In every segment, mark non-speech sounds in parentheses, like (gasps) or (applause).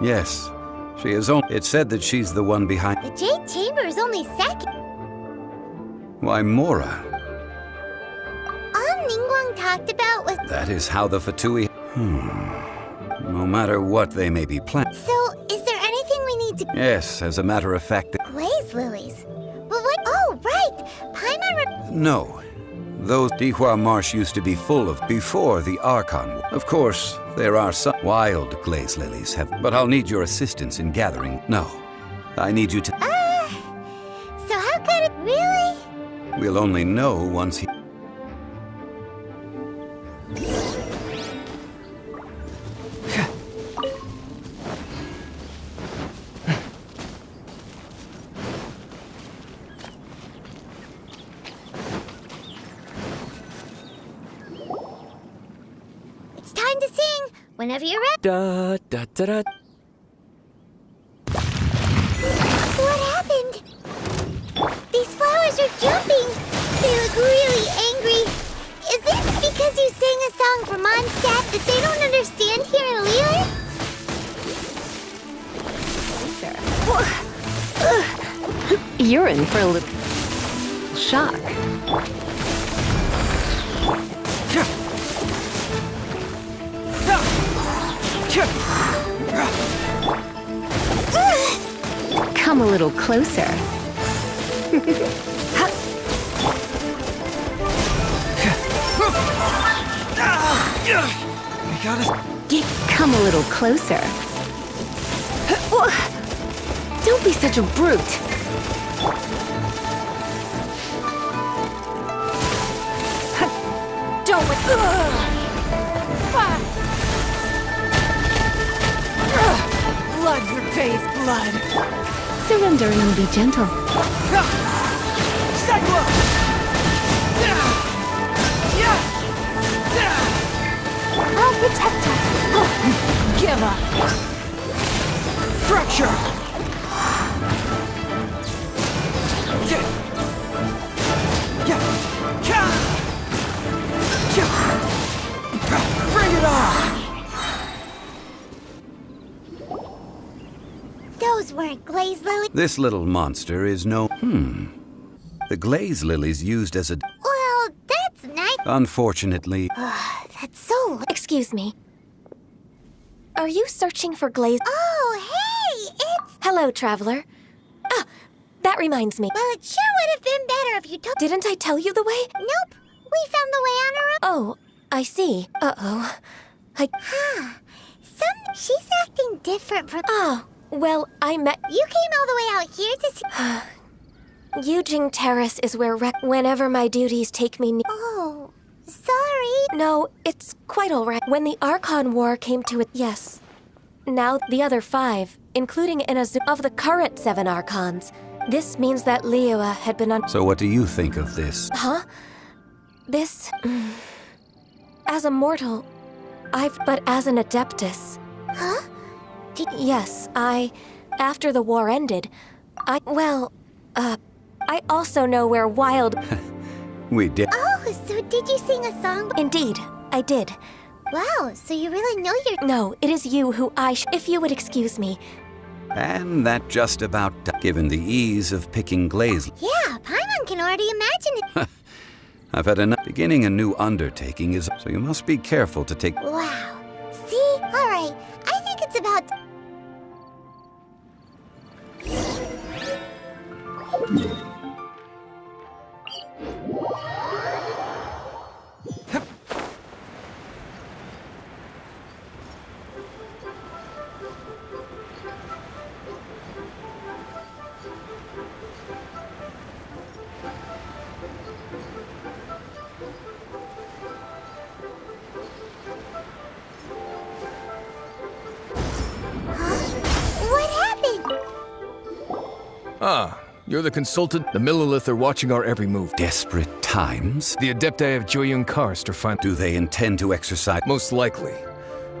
Yes. She is only. It said that she's the one behind. The Jade Chamber is only second. Why, Mora. All Ningguang talked about was. That is how the Fatui. Hmm. No matter what they may be planning. So, is there anything we need to. Yes, as a matter of fact. the- Glaze lilies? But what? Oh, right! Paimon. No. Those Dihua Marsh used to be full of before the Archon. Of course, there are some wild glaze lilies have, but I'll need your assistance in gathering. No. I need you to. Ah! so, how could it. Really? We'll only know once he. It's time to sing! Whenever you're ready. Da da da da. What happened? These flowers are jumping! They look really angry. Is it because you sang a song for Mondstadt that they don't understand here in Liyue? You're in for a little shock. Come a little closer. I gotta. Get, come a little closer. Don't be such a brute. Don't. Blood repays blood. Surrender and be gentle. Cyclone! I'll protect us. Give up. Fracture! Glaze lilies. This little monster is no. Hmm. The glaze lilies used as a. Well, that's nice. Unfortunately, (sighs) That's so. Excuse me. Are you searching for glaze? Oh, hey! It's. Hello, traveler. Ah, that reminds me. Well, it sure would have been better if you told. Didn't I tell you the way? Nope. We found the way on our own. Oh, I see. Uh-oh. I... Huh. Some. She's acting different from. Oh, well, I met... You came all the way out here to see. (sighs) Yujing Terrace is where rec- whenever my duties take me... Oh, sorry. no, it's quite all right. When the Archon War came to it... Yes. Now, the other five, including Inazu of the current seven Archons. This means that Liyue had been on... so what do you think of this? Huh? This. mm, As a mortal, I've. But as an adeptus. Huh? Yes, I. After the war ended, I. Well, uh. I also know where wild. (laughs) We did. Oh, so did you sing a song? Indeed, I did. Wow, so you really know your. No, it is you who I. Sh- if you would excuse me. And that just about. Given the ease of picking glaze. Yeah, Paimon can already imagine it. (laughs) I've had enough. Beginning a new undertaking is. So you must be careful to take. wow. See? Alright, I think it's about. Ah, you're the consultant. The Millelith are watching our every move. Desperate times? The Adepti of Jueyun Karst are fine. Do they intend to exercise? Most likely.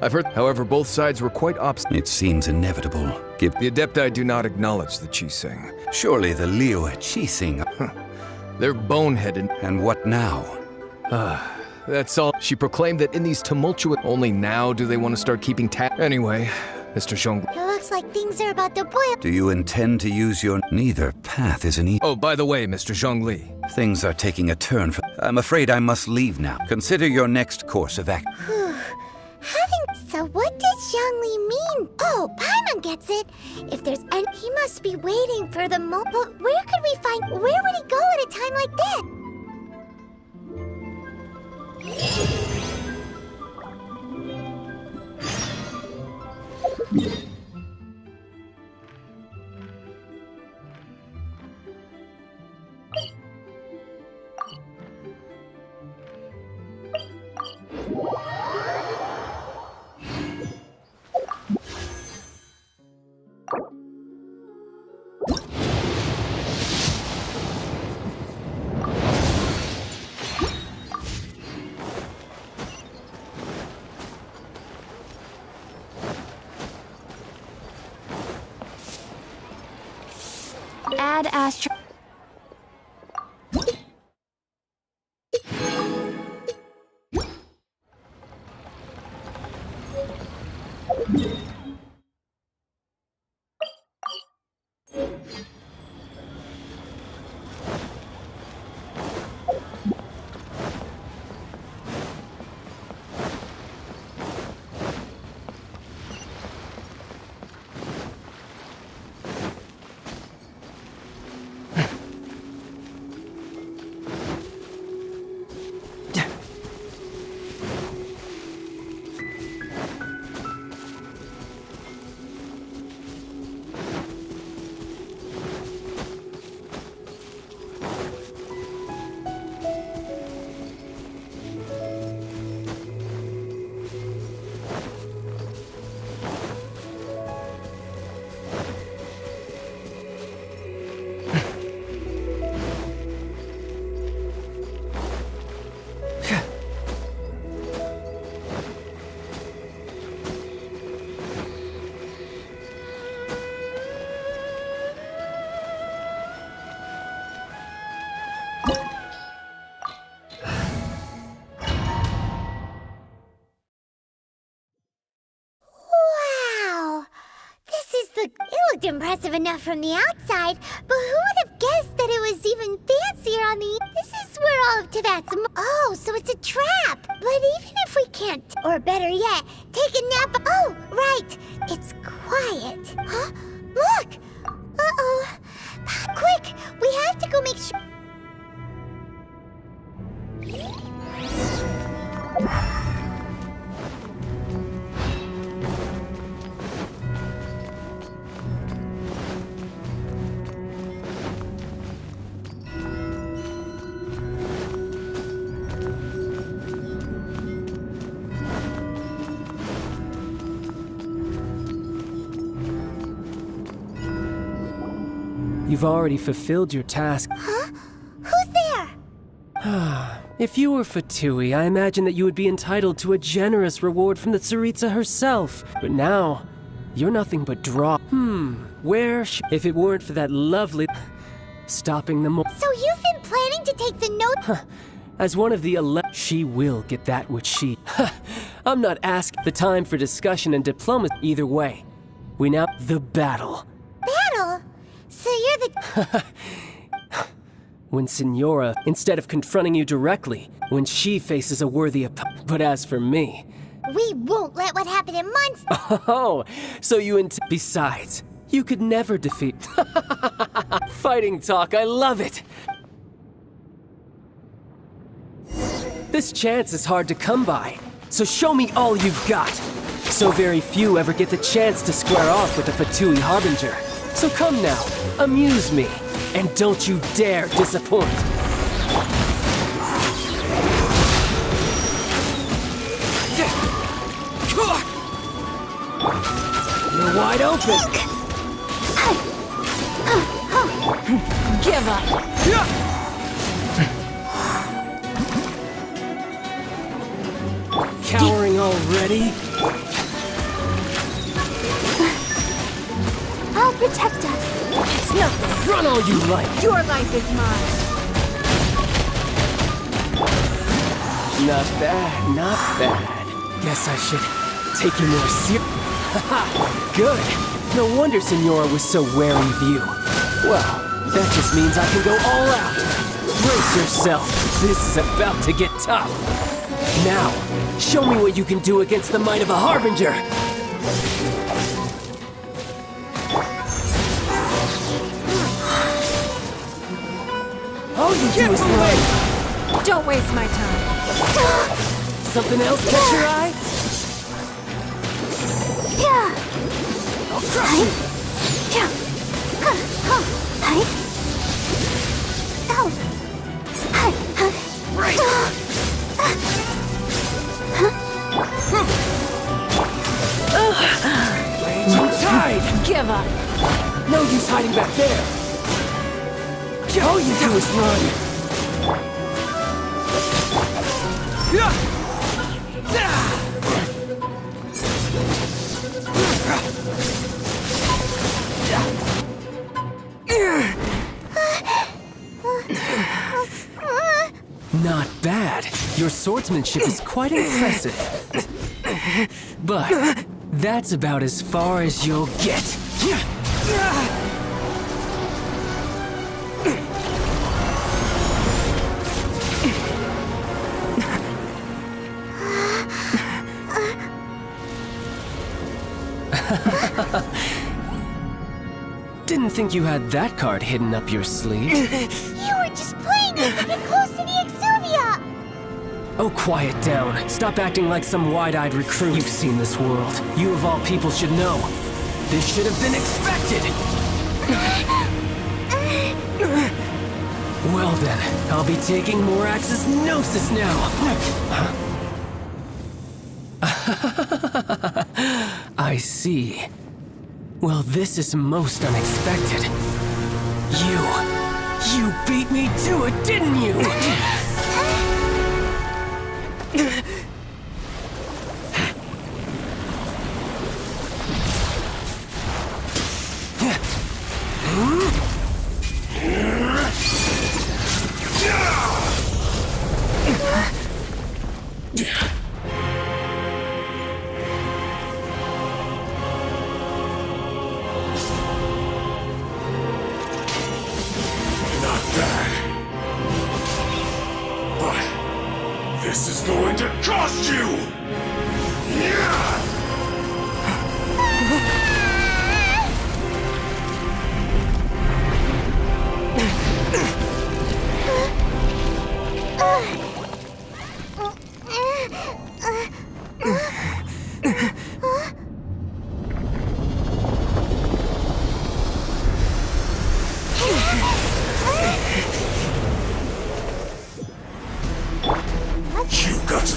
I've heard, however, both sides were quite obstinate. It seems inevitable. Give. The Adepti do not acknowledge the Qixing. Surely the Liyue Qixing. They're boneheaded. And what now? Ah. That's all. She proclaimed that in these tumultuous. Only now do they want to start keeping tab. Anyway, Mr. Zhong. It looks like things are about to boil. Do you intend to use your... Neither path is an e... Oh, by the way, Mr. Zhongli. Things are taking a turn for... I'm afraid I must leave now. Consider your next course of act... Having. So what does Zhongli mean? Oh, Paimon gets it. If there's any, he must be waiting for the mo. But where could we find? Where would he go at a time like this? Add astro. Wow! Looked impressive enough from the outside, but who would have guessed that it was even fancier on the. This is where all of Teyvat's. Oh, so it's a trap! But even if we can't, or better yet, take a nap. Oh, right! It's quiet. Huh? Look! Uh oh! Quick! We have to go make sure. You've already fulfilled your task. Huh? Who's there? (sighs) If you were Fatui, I imagine that you would be entitled to a generous reward from the Tsaritsa herself. But now, you're nothing but draw. Hmm, where sh- If it weren't for that lovely. (sighs) Stopping the mo- So you've been planning to take the note. Huh. As one of the elect, she will get that which she. (laughs) I'm not asking the time for discussion and diplomacy either way. We now. The. Battle? So you're the. (laughs) When Signora, instead of confronting you directly, when she faces a worthy opponent. But as for me. We won't let what happened in Mondstadt. (laughs) Oh, so you int- Besides, you could never defeat. (laughs) Fighting talk, I love it! This chance is hard to come by, so show me all you've got. So very few ever get the chance to square off with the Fatui Harbinger. So come now, amuse me, and don't you dare disappoint. You're wide open. Give up. Cowering already? Nothing. Run all you like. Your life is mine. Not bad, not bad. Guess I should take you more serious. (laughs) good. No wonder Signora was so wary of you. Well, that just means I can go all out. Brace yourself. This is about to get tough. Now, show me what you can do against the might of a Harbinger. All you do is run. Don't waste my time. (gasps) Something else catch your eye? Yeah. I'll crush you. Raging tide! Give up. No use hiding back there! All you do is run! Not bad. Your swordsmanship is quite impressive. But that's about as far as you'll get. Didn't think you had that card hidden up your sleeve. (laughs) You were just playing this to get close to the Exuvia! Oh, quiet down. Stop acting like some wide-eyed recruit. You've seen this world. You of all people should know. This should have been expected! Well then, I'll be taking Morax's Gnosis now! (laughs) I see. Well, this is most unexpected. You... You beat me to it, didn't you? To you! Yeah!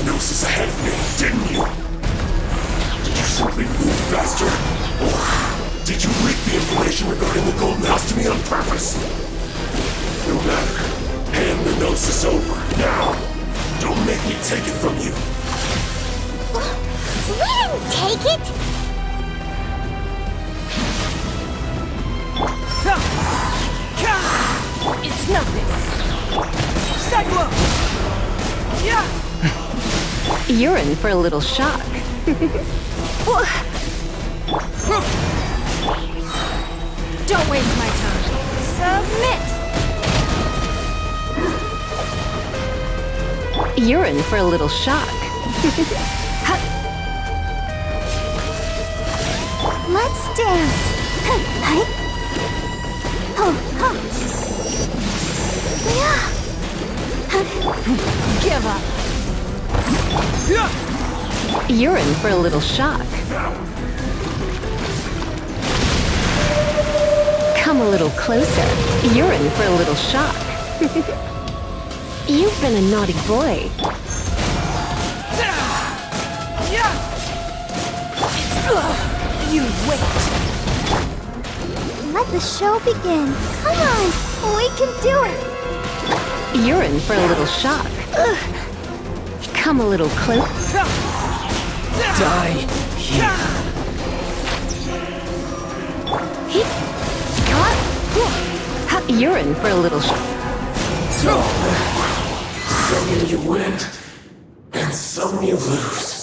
The Gnosis ahead of me, didn't you? Did you simply move faster? Or did you leak the information regarding the Golden House to me on purpose? No matter. Hand the Gnosis over, now! Don't make me take it from you! We didn't take it! It's nothing. You're in for a little shock. (laughs) Don't waste my time. Submit! You're in for a little shock. (laughs) Let's dance! (laughs) You're in for a little shock. Come a little closer. You're in for a little shock. (laughs) You've been a naughty boy. You wait. Let the show begin. Come on! We can do it! You're in for a little shock. Come a little close. Die here. You're in for a little shock. Some you win, and some you lose.